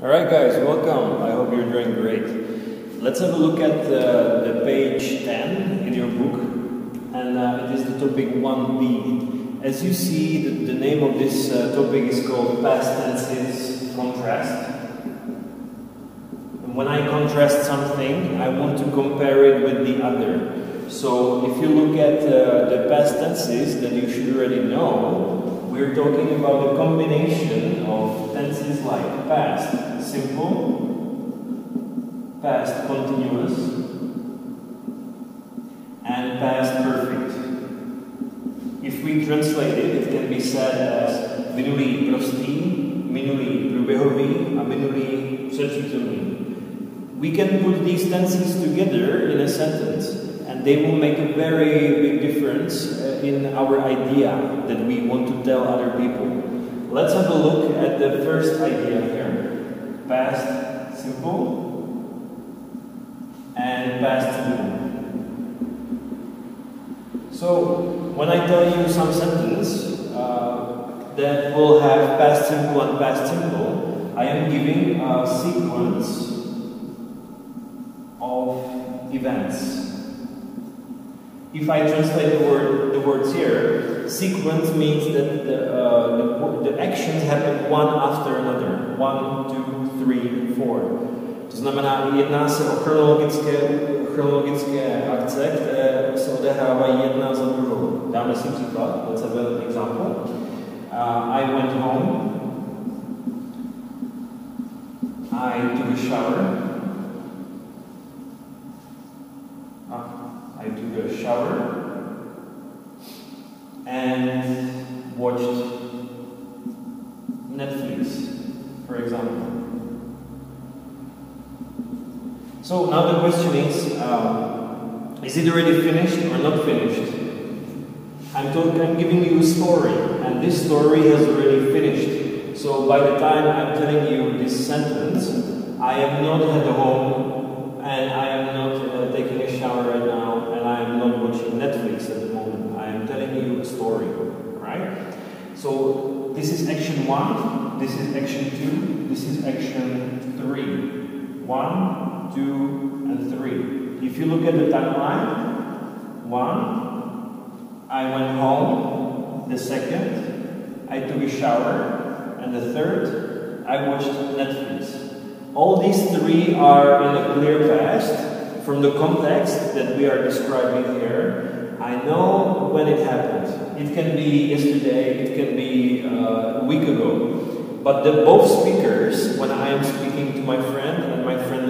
Alright, guys, welcome. I hope you're doing great. Let's have a look at uh, the page 10 in your book, and uh, it is the topic 1b. As you see, the, the name of this uh, topic is called Past Tenses Contrast. And when I contrast something, I want to compare it with the other. So if you look at uh, the past tenses that you should already know, we're talking about a combination of tenses like past simple, past continuous, and past perfect. If we translate it, it can be said as minulý prostý, minulý průběhový a minulý přečitelný. We can put these tenses together in a sentence and they will make a very big difference uh, in our idea that we want to tell other people. Let's have a look at the first idea here. Past simple and past simple. So, when I tell you some sentence uh, that will have past simple and past simple, I am giving a sequence of events. If I translate the word the words here, sequence means that the, uh, the, the actions happen one after another. One, two, three, four. To znamená, jedná se o chronologické, chronologické akce, které se odehrávají jedna za druhou. Dáme si příklad. Let's have an example. Uh, I went home. I took a shower. So now the question is, um, is it already finished or not finished? I'm, talking, I'm giving you a story, and this story has already finished. So by the time I'm telling you this sentence, I am not at home and I am not uh, taking a shower right now and I am not watching Netflix at the moment. I am telling you a story, right? So this is action one, this is action two, this is action three. One, two, and three. If you look at the timeline, one, I went home. The second, I took a shower. And the third, I watched Netflix. All these three are in a clear past from the context that we are describing here. I know when it happened. It can be yesterday, it can be uh, a week ago. But the both speakers, when I am speaking to my friend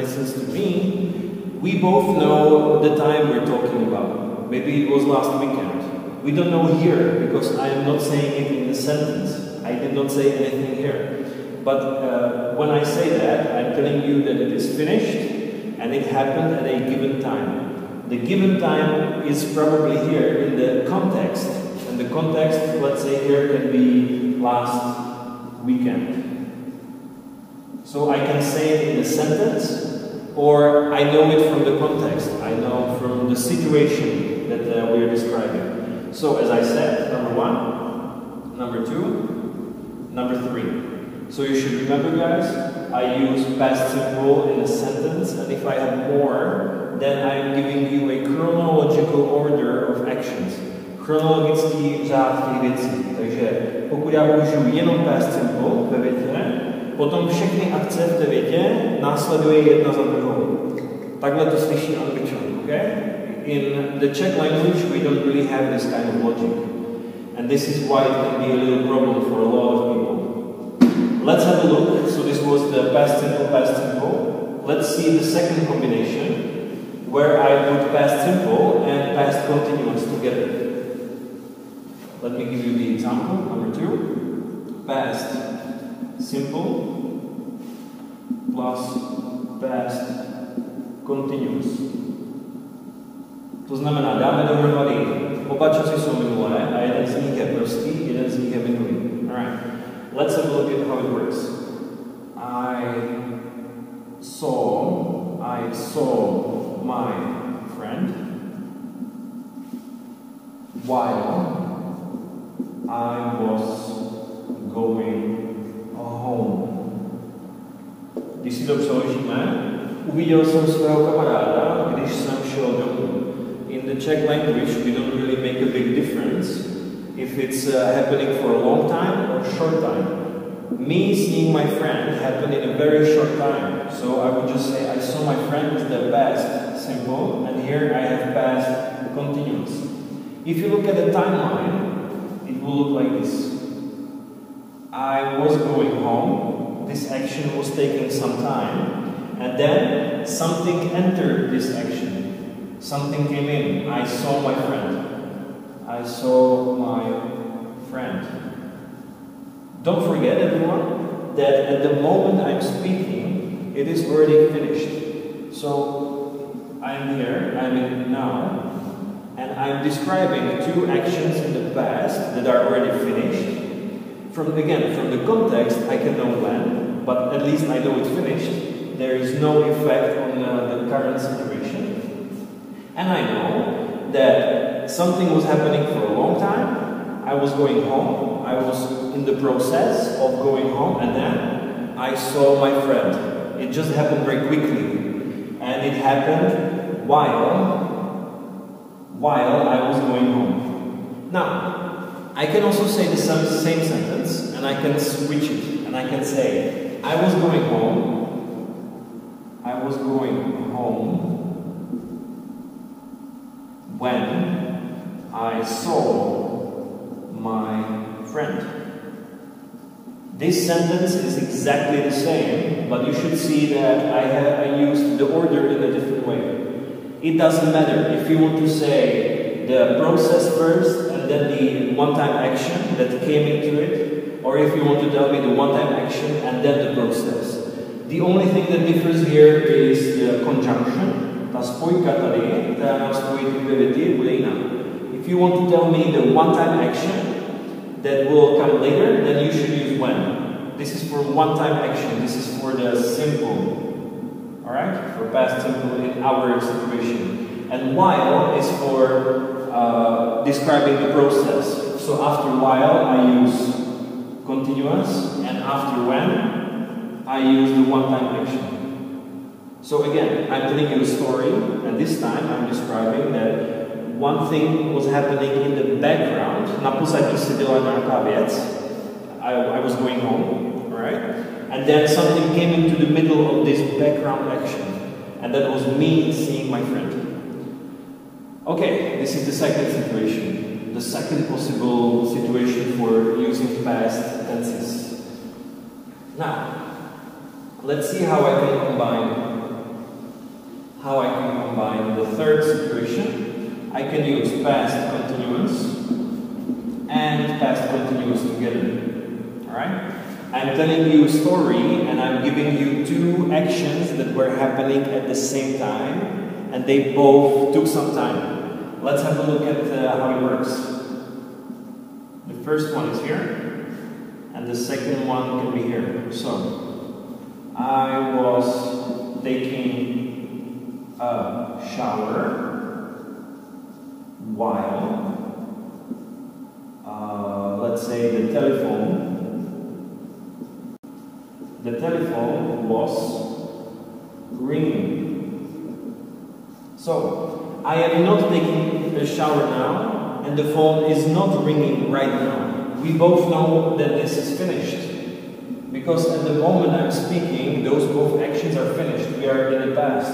listens to me, we both know the time we're talking about. Maybe it was last weekend. We don't know here because I am not saying it in the sentence. I did not say anything here. But uh, when I say that, I'm telling you that it is finished and it happened at a given time. The given time is probably here in the context. And the context, let's say here, can be last weekend. So I can say it in a sentence, or I know it from the context. I know from the situation that uh, we are describing. So as I said, number one, number two, number three. So you should remember, guys, I use past simple in a sentence, and if I have more, then I'm giving you a chronological order of actions. Chronologický řád. Takže pokud já použiju jenom past simple ve potom všechny akce v té větě následuje jedna za druhou. Takhle to slyší angličan, okay? In the Czech language, we don't really have this kind of logic. And this is why it can be a little problem for a lot of people. Let's have a look. So this was the past simple, past simple. Let's see the second combination where I put past simple and past continuous together. Let me give you the example. Number two. Past simple plus past continuous. To znamená, dáme dohromady, oba časy jsou minulé a jeden z nich je prostý, jeden z nich je minulý. Alright. Let's have a look at how it works. I saw, I saw my friend while I was jsem svého kamaráda, když jsem šel domů. In the Czech language, we don't really make a big difference if it's uh, happening for a long time or a short time. Me seeing my friend happened in a very short time. So I would just say I saw my friend the past simple, and here I have past continuous. If you look at the timeline, it will look like this. I was going home, this action was taking some time, and then something entered this action. Something came in. I saw my friend. I saw my friend. Don't forget, everyone, that at the moment I'm speaking, it is already finished. So I'm here, I'm in now, and I'm describing two actions in the past that are already finished. From again, from the context, I can know when, but at least I know it's finished. There is no effect on uh, the current situation, and I know that something was happening for a long time. I was going home. I was in the process of going home, and then I saw my friend. It just happened very quickly, and it happened while while I was going home. Now, I can also say the same, sentence and I can switch it and I can say, I was going home, I was going home when I saw my friend. This sentence is exactly the same, but you should see that I have I used the order in a different way. It doesn't matter if you want to say the process first then the one-time action that came into it, or if you want to tell me the one-time action and then the process. The only thing that differs here is the conjunction. If you want to tell me the one-time action that will come later, then you should use when. This is for one-time action. This is for the simple Alright? For past simple in our situation. And while is for uh, describing the process. So after while I use continuous and after when I use the one-time action. So again, I'm telling you a story and this time I'm describing that one thing was happening in the background. Na pozadí se dělala nějaká věc. I, was going home, alright? And then something came into the middle of this background action. And that was me seeing my friend. Okay, this is the second situation. The second possible situation for using past tenses. Now, let's see how I can combine how I can combine the third situation. I can use past continuous and past continuous together. Alright? I'm telling you a story and I'm giving you two actions that were happening at the same time and they both took some time. Let's have a look at uh, how it works. The first one is here and the second one can be here. So, I was taking a shower while, uh, let's say, the telephone the telephone was ringing. So, I am not taking shower now, and the phone is not ringing right now. We both know that this is finished. Because at the moment I'm speaking, those both actions are finished. We are in the past.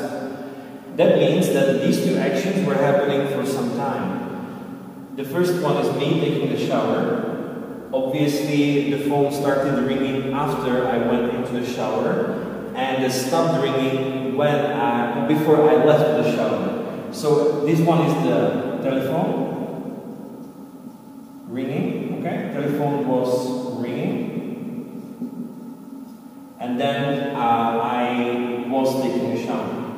That means that these two actions were happening for some time. The first one is me taking a shower, Obviously, the phone started ringing after I went into the shower, and it stopped ringing when I, before I left the shower. So this one is the telephone ringing. Okay, telephone was ringing, and then uh, I was taking a shower.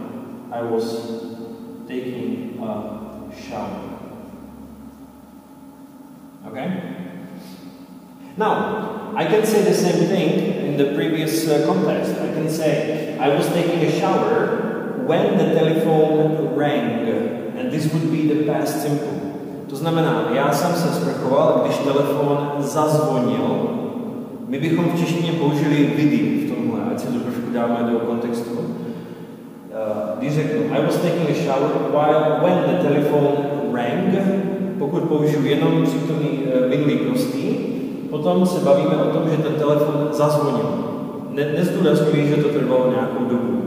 I was taking a shower. Okay. Now, I can say the same thing in the previous uh, context. I can say, I was taking a shower when the telephone rang. And this would be the past simple. To znamená, já jsem se sprchoval, když telefon zazvonil. My bychom v češtině použili vidím v tomhle. teď si to trošku dáme do kontextu. Uh, když řeknu, I was taking a shower while when the telephone rang, pokud použiju jenom přítomný uh, minulý prostý, potom se bavíme o tom, že ten telefon zazvonil. Ne, nezdůrazňuji, že to trvalo nějakou dobu.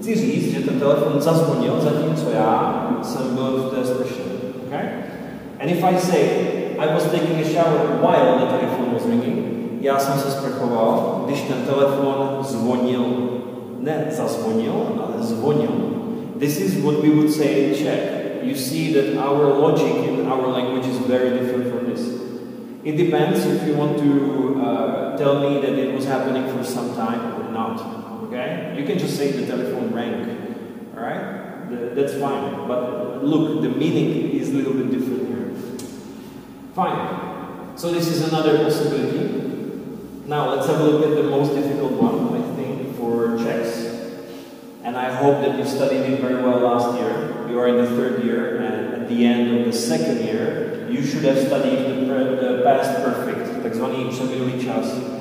Chci říct, že ten telefon zazvonil, zatímco já jsem byl v té slyšení. Okay? And if I say, I was taking a shower while the telephone was ringing, já jsem se sprchoval, když ten telefon zvonil. Ne zazvonil, ale zvonil. This is what we would say in Czech. You see that our logic in our language is very different from this. It depends if you want to uh, tell me that it was happening for some time or not. Okay? You can just say the telephone rang. Alright? That's fine. But look, the meaning is a little bit different here. Fine. So this is another possibility. Now let's have a look at the most difficult one, I think, for Czechs. And I hope that you studied it very well last year. You are in the third year, and at the end of the second year, you should have studied the, the past perfect, takzvaný přeminulý čas.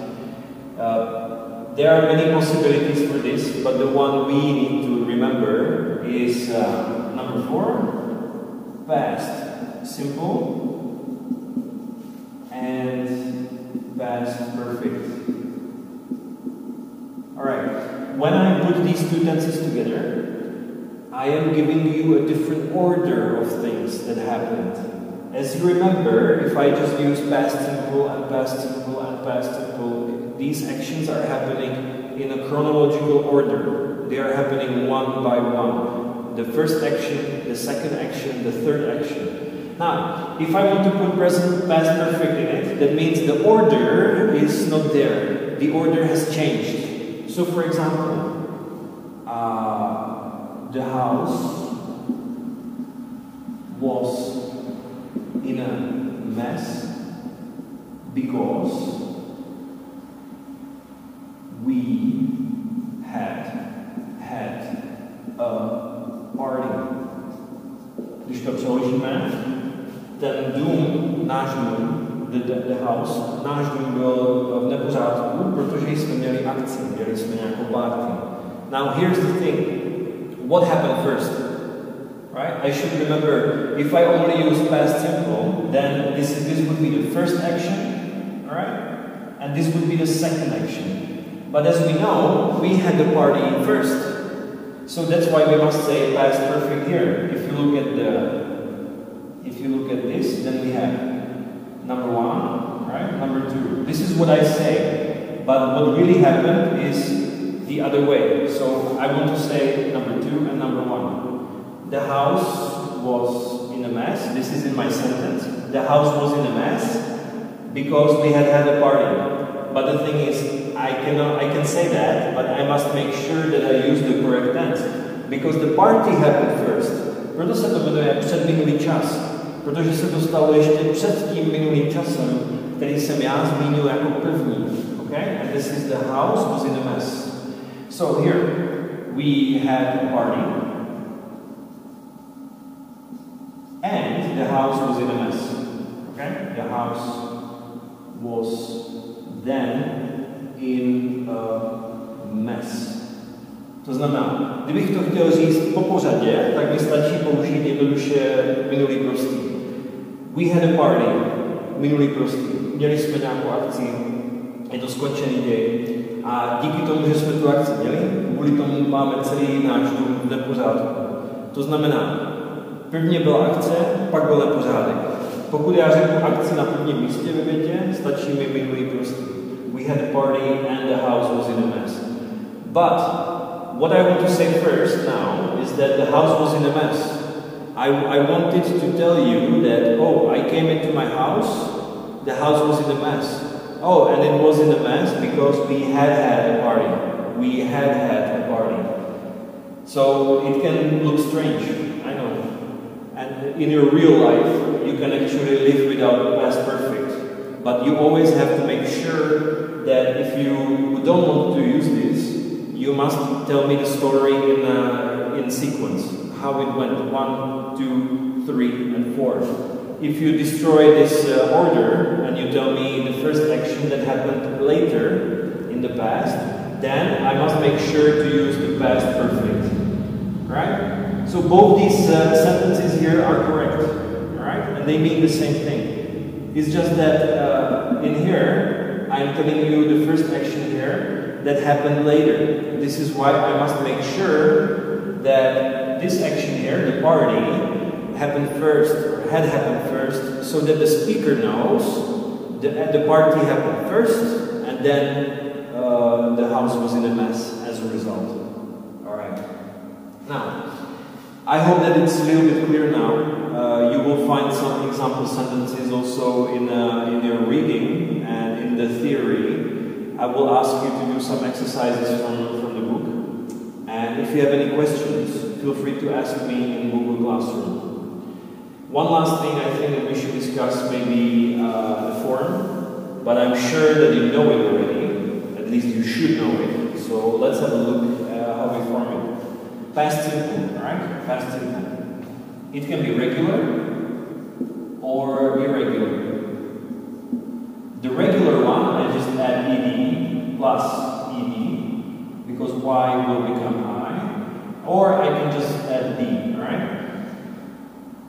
There are many possibilities for this, but the one we need to remember is uh, number four, past simple, and past perfect. Alright, when I put these two tenses together, I am giving you a different order of things that happened. As you remember, if I just use past simple and past simple and past simple, these actions are happening in a chronological order. They are happening one by one. The first action, the second action, the third action. Now, if I want to put present past perfect in it, that means the order is not there. The order has changed. So, for example, uh, the house was in a mess because we had had a party. Když to přeložíme, ten dům, náš dům, the, the, the house, náš dům byl v nepořádku, protože jsme měli akci, měli jsme nějakou party. Now here's the thing. What happened first? Right? I should remember if I only use past simple, then this, this would be the first action, alright? And this would be the second action. But as we know, we had the party first. So that's why we must say past perfect here. If you look at the if you look at this, then we have number one, right? Number two. This is what I say, but what really happened is the other way. So I want to say number two and number one. The house was in a mess. This is in my sentence. The house was in a mess because we had had a party. But the thing is, I cannot, I can say that, but I must make sure that I use the correct tense. Because the party happened first. Proto se to jmenuje předminulý čas. Protože se to stalo ještě před tím minulým časem, který jsem já zmínil jako první. Okay? And this is the house was in a mess. So here, we had a party. And the house was in a mess. Okay? The house was then in a mess. To znamená, kdybych to chtěl říct po pořadě, tak mi stačí použít jednoduše minulý prostý. We had a party, minulý prostý. Měli jsme nějakou akci, je to skončený děj. A díky tomu, že jsme tu akci měli, kvůli tomu máme celý náš dům v nepořádku. To znamená, prvně byla akce, pak byl nepořádek. Pokud já řeknu akci na prvním místě ve větě, stačí mi minulý prostý. We had a party and the house was in a mess. But what I want to say first now is that the house was in a mess. I, I wanted to tell you that, oh, I came into my house, the house was in a mess. Oh, and it was in a mess because we had had a party. We had had a party. So it can look strange, I know. And in your real life, you can actually live without past perfect. But you always have to make sure that if you don't want to use this, you must tell me the story in, uh, in sequence how it went one, two, three, and four. If you destroy this uh, order and you tell me the first action that happened later in the past, then I must make sure to use the past perfect. Right? So both these uh, sentences here are correct. Right? And they mean the same thing. It's just that uh, in here, I'm telling you the first action here that happened later. This is why I must make sure that this action here, the party, happened first, had happened first, so that the speaker knows that the party happened first, and then uh, the house was in a mess as a result. Alright. Now, I hope that it's a little bit clear now. Uh, you will find some example sentences also in, uh, in your reading and in the theory. I will ask you to do some exercises from, from the book. And if you have any questions, feel free to ask me in Google Classroom. One last thing I think that we should discuss maybe uh, the form, but I'm sure that you know it already. At least you should know it. So let's have a look at how we form it. Past simple, right? Past simple. It can be regular or irregular. The regular one, I just add ed plus ed because y will become or I can just add d, alright?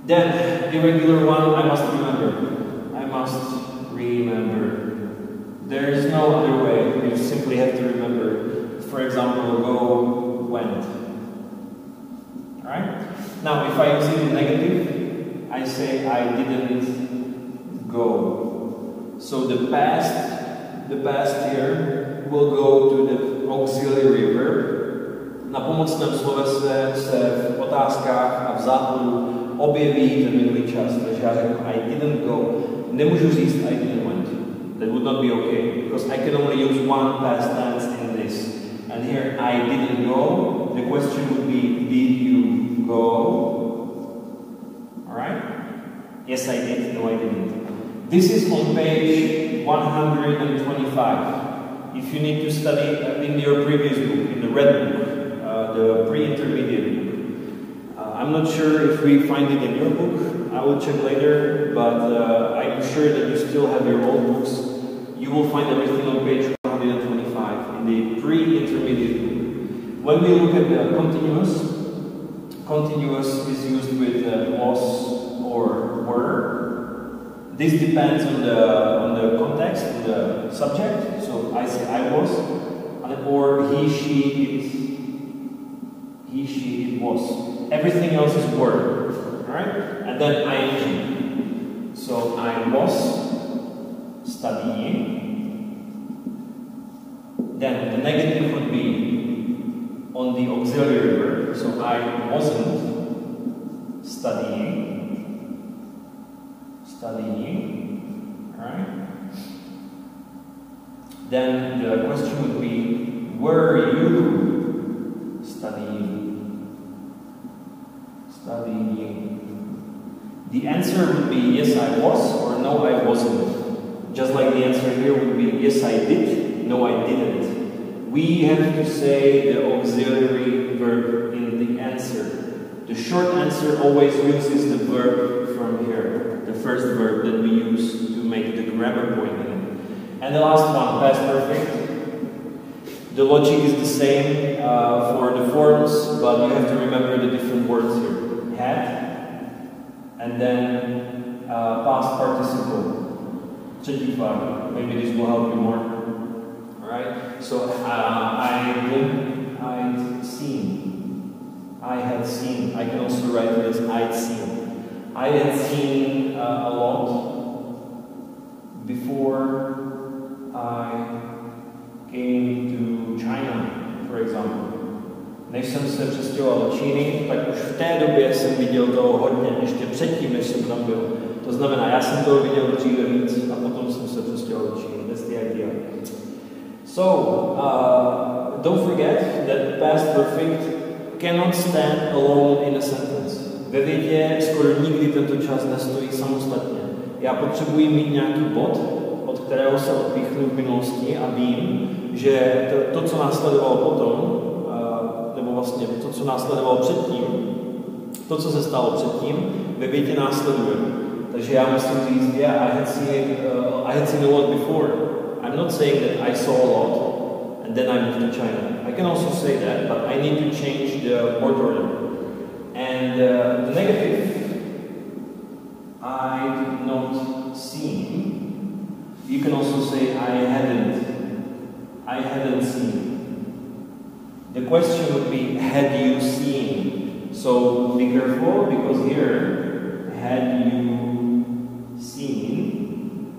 Then, irregular one, I must remember. I must remember. There is no other way. You simply have to remember. For example, go, went. Alright? Now, if I use it in negative, I say I didn't go. So the past, the past here will go to the auxiliary verb. Na pomocném slove se, v otázkách a v záporu objeví ten minulý čas, takže já řeknu I didn't go. Nemůžu říct I didn't went. That would not be okay, because I can only use one past tense in this. And here I didn't go, the question would be did you go? Alright? Yes I did, no I didn't. This is on page 125. If you need to study in your previous book, in the red book, uh, the pre-intermediate book. I'm not sure if we find it in your book. I will check later, but uh, I'm sure that you still have your old books. You will find everything on page 125 in the pre-intermediate book. When we look at the continuous, continuous is used with uh, was or were. This depends on the on the context, on the subject. So I say I was, or he, she, it, he, she, it was. Everything else is were. Alright? And then ing. So I was studying. Then the negative would be on the auxiliary verb. So I wasn't studying. Studying. Alright? Then the question would be, were you answer would be yes, I was, or no, I wasn't. Just like the answer here would be yes, I did, no, I didn't. We have to say the auxiliary verb in the answer. The short answer always uses the verb from here, the first verb that we use to make the grammar point in. And the last one, past perfect. The logic is the same uh, for the forms, but you have to remember the different words here had, and then uh, past participle. Třetí Maybe this will help you more. Alright? So uh, I would, I'd seen. I had seen. I can also write it as I'd seen. I had seen uh, a lot before I Než jsem se přestěhoval do Číny, tak už v té době jsem viděl toho hodně, ještě předtím, než jsem tam byl. To znamená, já jsem toho viděl dříve víc a potom jsem se přestěhoval do Číny. That's the idea. So, uh, don't forget that past perfect cannot stand alone in a sentence. Ve větě skoro nikdy tento čas nestojí samostatně. Já potřebuji mít nějaký bod, od kterého se odpíchnu v minulosti a vím, že to, to co následovalo potom, co následovalo předtím, to, co se stalo předtím, ve větě následuje. Takže já musím říct, yeah, I had seen, uh, I had seen a lot before. I'm not saying that I saw a lot. And then I moved to China. I can also say that, but I need to change the word order. And uh, the negative, I did not seen. You can also say I hadn't. I hadn't seen. The question would be, had you seen? So be careful because here, had you seen?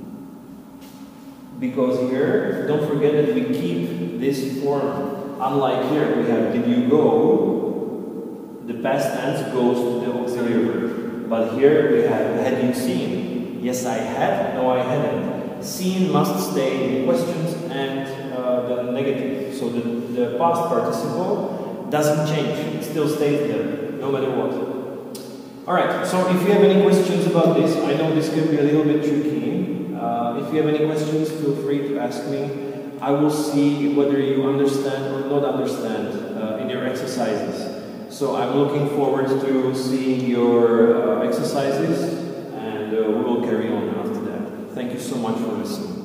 Because here, don't forget that we keep this form. Unlike here, we have did you go? The past tense goes to the auxiliary verb. But here we have had you seen? Yes, I had. No, I hadn't. Seen must stay in questions and negative. So the, the past participle doesn't change. It still stays there, no matter what. Alright, so if you have any questions about this, I know this can be a little bit tricky. Uh, if you have any questions, feel free to ask me. I will see whether you understand or not understand uh, in your exercises. So I'm looking forward to seeing your uh, exercises and uh, we will carry on after that. Thank you so much for listening.